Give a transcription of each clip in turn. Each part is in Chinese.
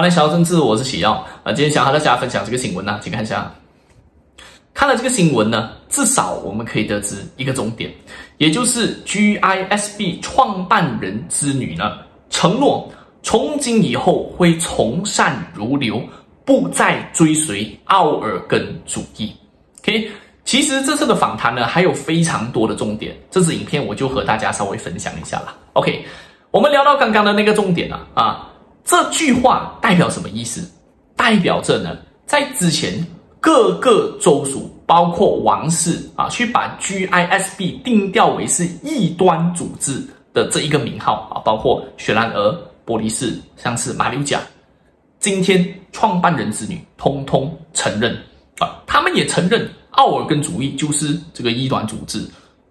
欢迎来到政治，我是喜耀啊。今天想和大家分享这个新闻呢，请看一下。看了这个新闻呢，至少我们可以得知一个重点，也就是 GISB 创办人之女呢，承诺从今以后会从善如流，不再追随奥尔根主义。OK，其实这次的访谈呢，还有非常多的重点，这支影片我就和大家稍微分享一下了。OK，我们聊到刚刚的那个重点了啊。这句话代表什么意思？代表着呢，在之前各个州属，包括王室啊，去把 GISB 定调为是异端组织的这一个名号啊，包括雪兰莪、波利士，像是马六甲，今天创办人子女通通承认啊，他们也承认奥尔根主义就是这个异端组织。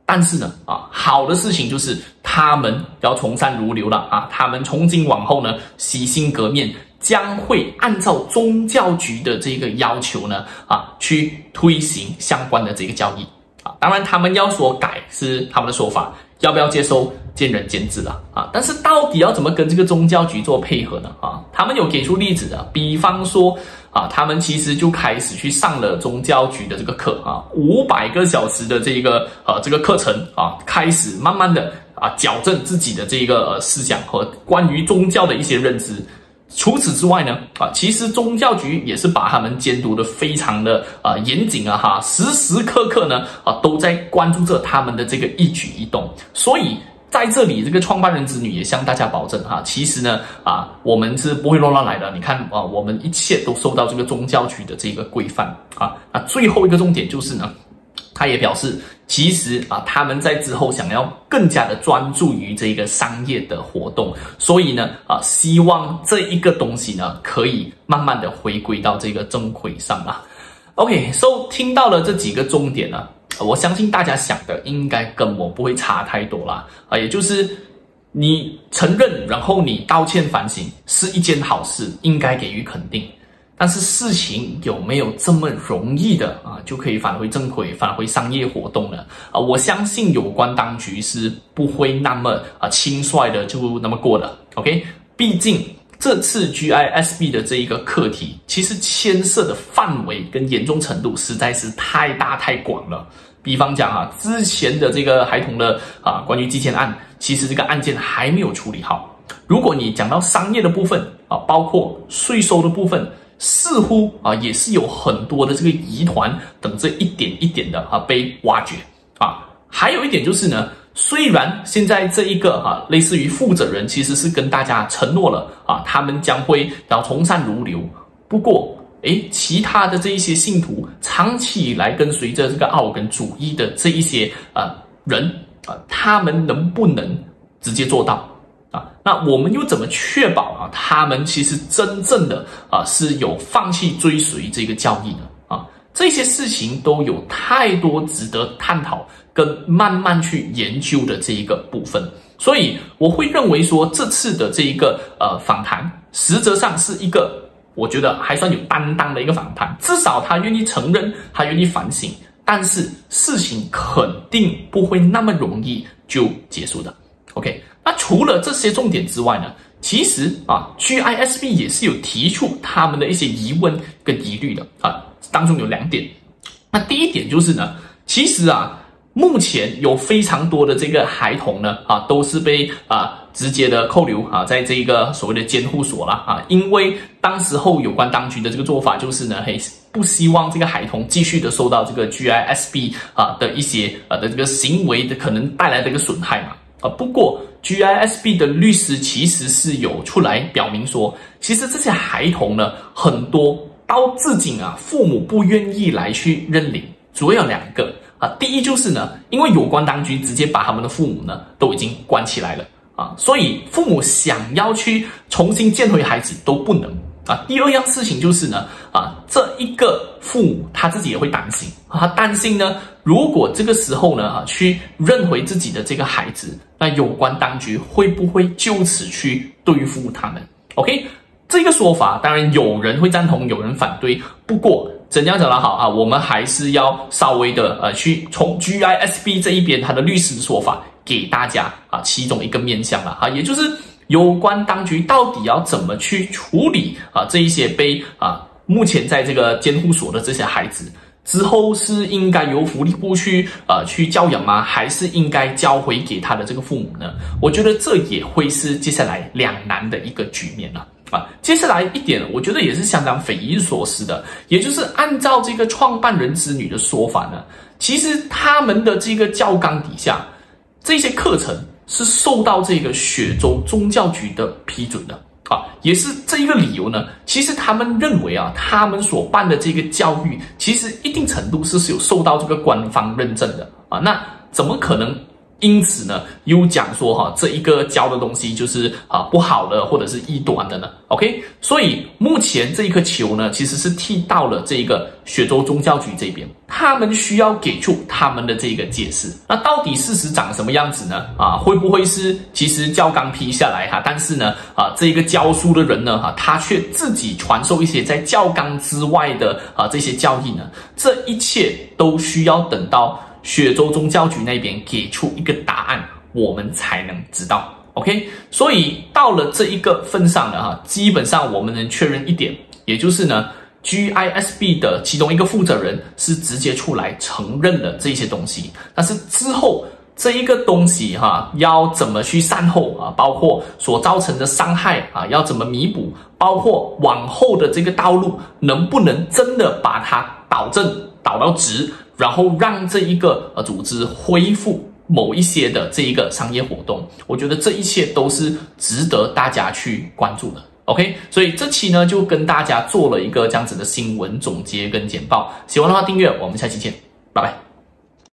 但是呢，啊，好的事情就是他们要从善如流了啊，他们从今往后呢，洗心革面，将会按照宗教局的这个要求呢，啊，去推行相关的这个交易啊。当然，他们要说改是他们的说法，要不要接收见仁见智了啊。但是到底要怎么跟这个宗教局做配合呢？啊，他们有给出例子的，比方说。啊，他们其实就开始去上了宗教局的这个课啊，五百个小时的这个呃这个课程啊，开始慢慢的啊矫正自己的这个思想和关于宗教的一些认知。除此之外呢，啊，其实宗教局也是把他们监督的非常的啊严谨啊哈，时时刻刻呢啊都在关注着他们的这个一举一动，所以。在这里，这个创办人子女也向大家保证哈，其实呢，啊，我们是不会乱乱来的。你看啊，我们一切都受到这个宗教局的这个规范啊。那最后一个重点就是呢，他也表示，其实啊，他们在之后想要更加的专注于这个商业的活动，所以呢，啊，希望这一个东西呢，可以慢慢的回归到这个正轨上啊。OK，so 听到了这几个重点呢。我相信大家想的应该跟我不会差太多啦。啊，也就是你承认，然后你道歉反省是一件好事，应该给予肯定。但是事情有没有这么容易的啊，就可以返回正轨，返回商业活动呢？啊，我相信有关当局是不会那么啊轻率的就那么过的。OK，毕竟这次 GISB 的这一个课题，其实牵涉的范围跟严重程度实在是太大太广了。比方讲啊，之前的这个孩童的啊，关于寄钱案，其实这个案件还没有处理好。如果你讲到商业的部分啊，包括税收的部分，似乎啊也是有很多的这个疑团等这一点一点的啊被挖掘啊。还有一点就是呢，虽然现在这一个哈类似于负责人其实是跟大家承诺了啊，他们将会要从善如流，不过。诶，其他的这一些信徒长期以来跟随着这个奥根主义的这一些呃人啊，他们能不能直接做到啊？那我们又怎么确保啊？他们其实真正的啊是有放弃追随这个教义呢？这些事情都有太多值得探讨跟慢慢去研究的这一个部分，所以我会认为说这次的这一个呃访谈，实则上是一个。我觉得还算有担当的一个访谈，至少他愿意承认，他愿意反省，但是事情肯定不会那么容易就结束的。OK，那除了这些重点之外呢，其实啊，GISB 也是有提出他们的一些疑问跟疑虑的啊，当中有两点。那第一点就是呢，其实啊。目前有非常多的这个孩童呢，啊，都是被啊直接的扣留啊，在这一个所谓的监护所了啊，因为当时候有关当局的这个做法就是呢，嘿，不希望这个孩童继续的受到这个 GISB 啊的一些啊的这个行为的可能带来的一个损害嘛，啊，不过 GISB 的律师其实是有出来表明说，其实这些孩童呢，很多到至今啊，父母不愿意来去认领，主要有两个。啊，第一就是呢，因为有关当局直接把他们的父母呢都已经关起来了啊，所以父母想要去重新见回孩子都不能啊。第二样事情就是呢，啊，这一个父母他自己也会担心啊，担心呢，如果这个时候呢啊去认回自己的这个孩子，那有关当局会不会就此去对付他们？OK，这个说法当然有人会赞同，有人反对，不过。怎样讲的好啊？我们还是要稍微的呃，去从 GISB 这一边他的律师的说法给大家啊，其中一个面向了啊，也就是有关当局到底要怎么去处理啊这一些被啊目前在这个监护所的这些孩子。之后是应该由福利部去呃去教养吗？还是应该交回给他的这个父母呢？我觉得这也会是接下来两难的一个局面了啊。接下来一点，我觉得也是相当匪夷所思的，也就是按照这个创办人子女的说法呢，其实他们的这个教纲底下这些课程是受到这个雪州宗教局的批准的。啊，也是这一个理由呢。其实他们认为啊，他们所办的这个教育，其实一定程度是是有受到这个官方认证的啊。那怎么可能？因此呢，又讲说哈，这一个教的东西就是啊不好的，或者是异端的呢。OK，所以目前这一颗球呢，其实是踢到了这个雪州宗教局这边，他们需要给出他们的这个解释。那到底事实长什么样子呢？啊，会不会是其实教纲批下来哈，但是呢啊，这一个教书的人呢哈，他却自己传授一些在教纲之外的啊这些教义呢？这一切都需要等到。雪州宗教局那边给出一个答案，我们才能知道。OK，所以到了这一个份上了哈，基本上我们能确认一点，也就是呢，GISB 的其中一个负责人是直接出来承认了这些东西。但是之后这一个东西哈，要怎么去善后啊？包括所造成的伤害啊，要怎么弥补？包括往后的这个道路能不能真的把它导正、导到直？然后让这一个呃组织恢复某一些的这一个商业活动，我觉得这一切都是值得大家去关注的。OK，所以这期呢就跟大家做了一个这样子的新闻总结跟简报，喜欢的话订阅，我们下期见，拜拜。